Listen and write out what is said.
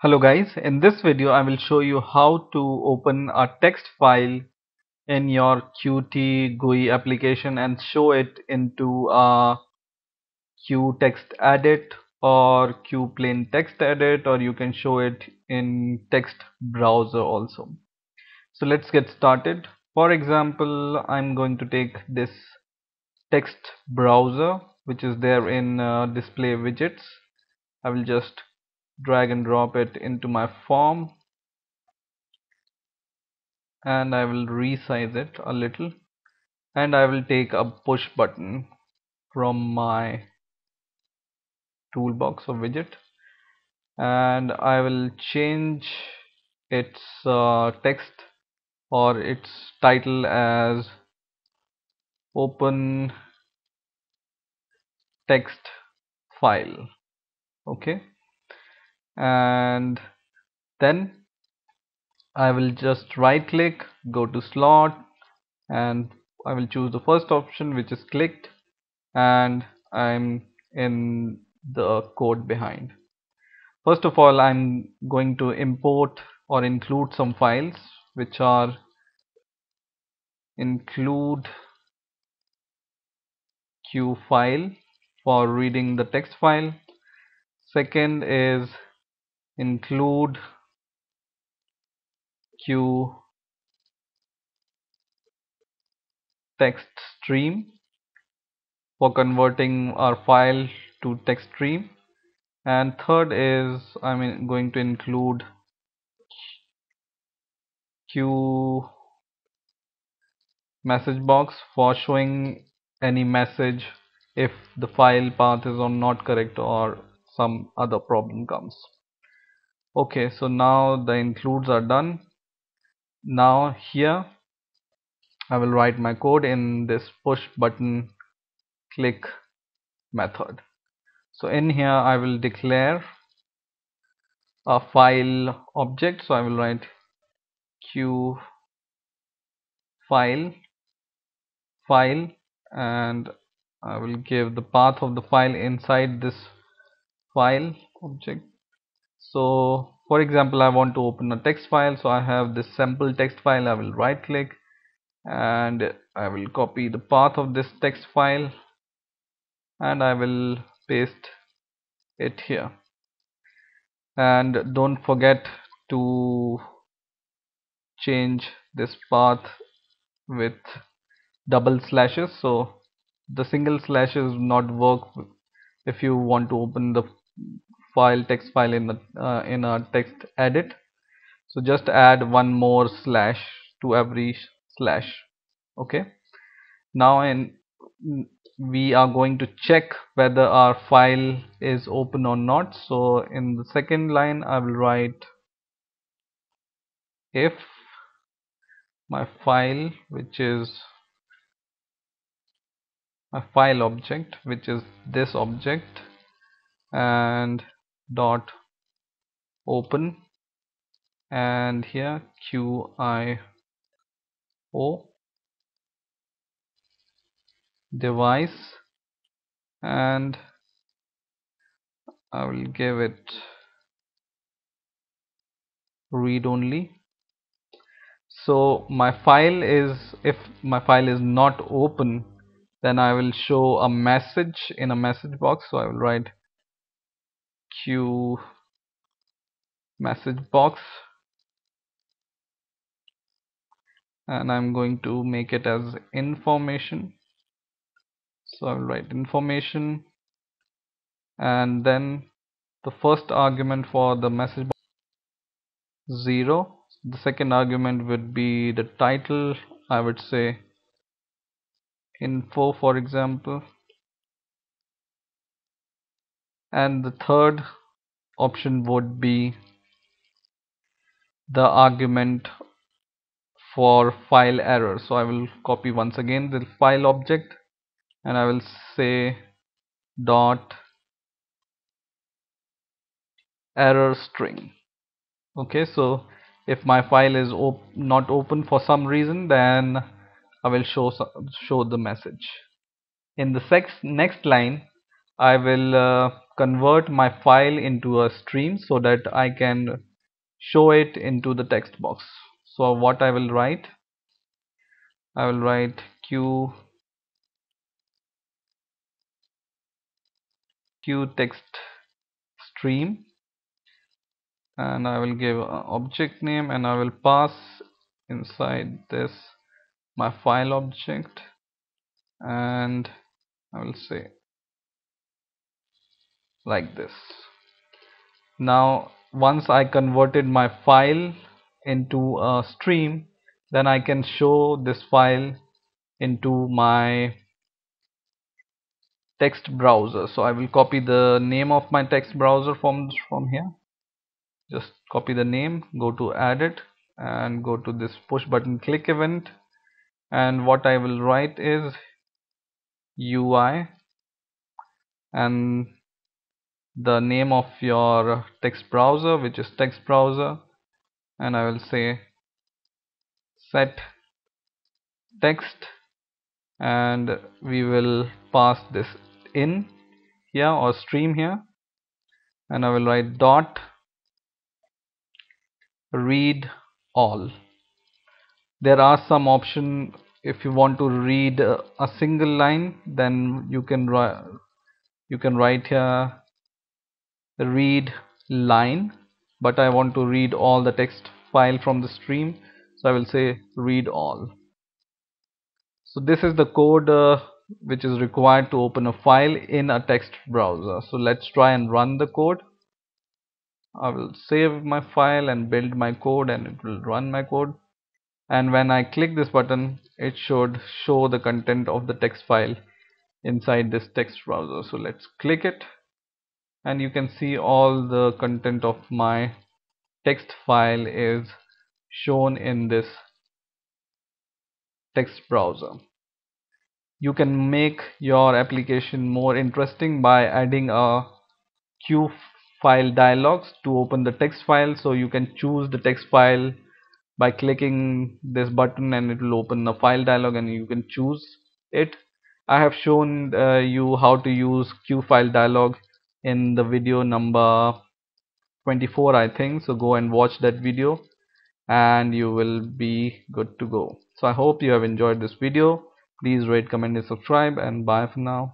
Hello guys, in this video I will show you how to open a text file in your Qt GUI application and show it into a QTextEdit or QPlainTextEdit or you can show it in text browser also. So let's get started. For example, I'm going to take this text browser which is there in uh, display widgets. I will just drag and drop it into my form. And I will resize it a little. And I will take a push button from my toolbox or widget. And I will change its uh, text or its title as open text file. Okay and then I will just right click go to slot and I will choose the first option which is clicked and I'm in the code behind. First of all I'm going to import or include some files which are include q file for reading the text file. Second is include q text stream for converting our file to text stream. And third is I'm going to include q message box for showing any message if the file path is not correct or some other problem comes okay so now the includes are done. Now here I will write my code in this push button click method. So in here I will declare a file object. So I will write q file file and I will give the path of the file inside this file object so for example I want to open a text file. So I have this sample text file. I will right click and I will copy the path of this text file and I will paste it here. And don't forget to change this path with double slashes. So the single slashes not work if you want to open the file text file in the uh, in a text edit. So just add one more slash to every slash okay? Now in we are going to check whether our file is open or not. So in the second line I will write if my file which is my file object which is this object and dot open. And here q i o. Device. And I will give it read only. So my file is if my file is not open then I will show a message in a message box. So I will write message box. And I'm going to make it as information. So I'll write information. And then the first argument for the message box 0 the second argument would be the title. I would say info for example and the third option would be the argument for file error. So I will copy once again the file object and I will say dot error string. Okay so if my file is op not open for some reason then I will show show the message. In the next line I will uh, convert my file into a stream so that I can show it into the text box. So what I will write? I will write q q text stream. And I will give object name and I will pass inside this my file object. And I will say like this. Now once I converted my file into a stream then I can show this file into my text browser. So I will copy the name of my text browser from from here. Just copy the name go to edit and go to this push button click event. And what I will write is UI and the name of your text browser which is text browser. And I will say set text. And we will pass this in here or stream here. And I will write dot read all. There are some option if you want to read a single line then you can write you can write here read line but I want to read all the text file from the stream so I will say read all. So this is the code uh, which is required to open a file in a text browser. So let's try and run the code. I will save my file and build my code and it will run my code. And when I click this button it should show the content of the text file inside this text browser. So let's click it and you can see all the content of my text file is shown in this text browser. You can make your application more interesting by adding a Q file dialogs to open the text file. So you can choose the text file by clicking this button and it will open the file dialog and you can choose it. I have shown uh, you how to use QFileDialog in the video number 24 I think. So go and watch that video and you will be good to go. So I hope you have enjoyed this video. Please rate comment and subscribe and bye for now